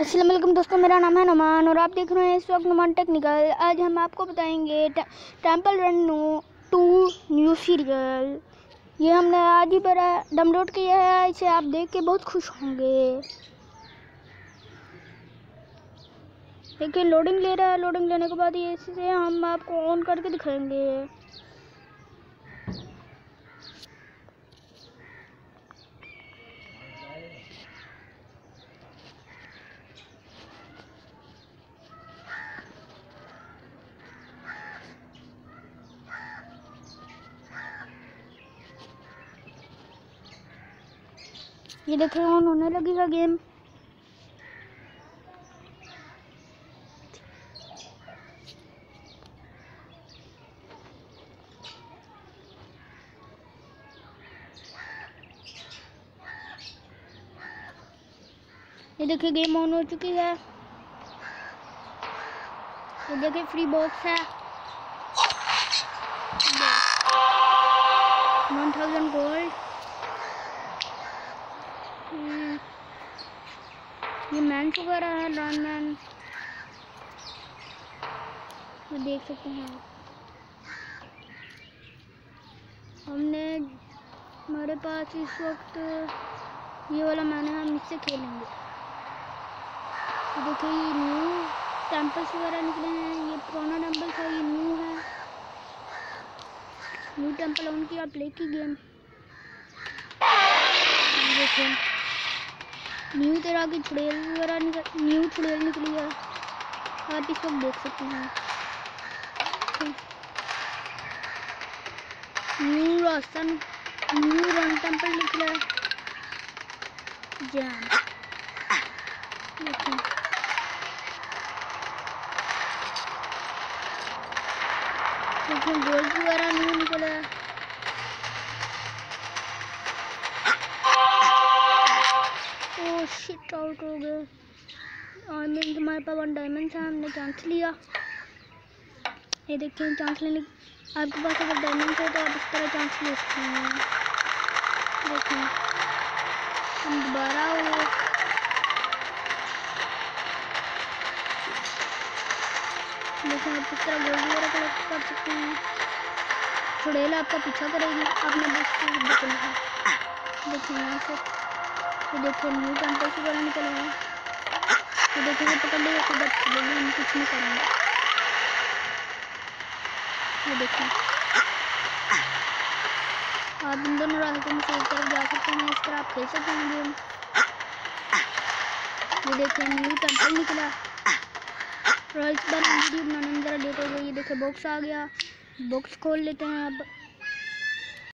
असलम दोस्तों, मेरा नाम है नुमान और आप देख रहे हैं इस वक्त नुमान टेक्निकल। आज हम आपको बताएँगे temple run no two new serial. ये हमने आज ही पर डाउनलोड किया है, इसे आप देख के बहुत खुश होंगे। देखिए लोडिंग ले रहा है लोडिंग लेने के बाद ये इसे हम आपको ऑन करके दिखाएँगे। ये देखे ऑन होने लगेगा गेम। ये देखिए गेम ऑन हो चुकी है। ये देखिए फ्री बॉक्स है। वन थाउज़ेंड गोल्ड ये वगैरह है रन मैन ये देख सकते हैं हमने, हमारे पास इस वक्त ये वाला मैन है हम इससे खेलेंगे। देखिए ये न्यू टेम्पल्स वगैरह निकले हैं, ये पुराना टेंपल था, ये न्यू है। न्यू टेंपल ऑन किया प्ले की गेम देखिए न्यू तरह की छुड़ेल वगैरह निकल, न्यू छुड़ेल निकली है। आप इस वक्त देख सकते हैं। न्यू रास्ता न्यू रन टेंपल निकला है। जैम। गोल्ड वगैरह न्यू निकला है। शिट आउट हो गए और मीन हमारे पास वन डायमंड था हमने चांस लिया ये देखिए चांस लेने आपके पास अगर डायमंड है तो आप इस तरह चांस ले सकते हैं देखिए हम दोबारा वो देखिए आप इस तरह गोल्ड वगैरह कलेक्ट कर सकते हैं छुड़ेला आपका पीछा करेगी आपने देखिए यहाँ से ये देखो न्यू टेंपल से बड़ा निकल है ये देखो, ये पकड़ लेगा तो बच लेंगे हम कुछ नहीं करेंगे। ये देखो। आप इन दोनों रास्तों में से एक तरफ़ जा सकते हैं, इस तरह आप खेल सकते हैं, गेम। ये देखिए न्यू टेंपल निकला। और इस बार वीडियो बनाने में ज़रा लेट हो गई ये देखिए बॉक्स आ गया। बॉक्स खोल लेते हैं अब।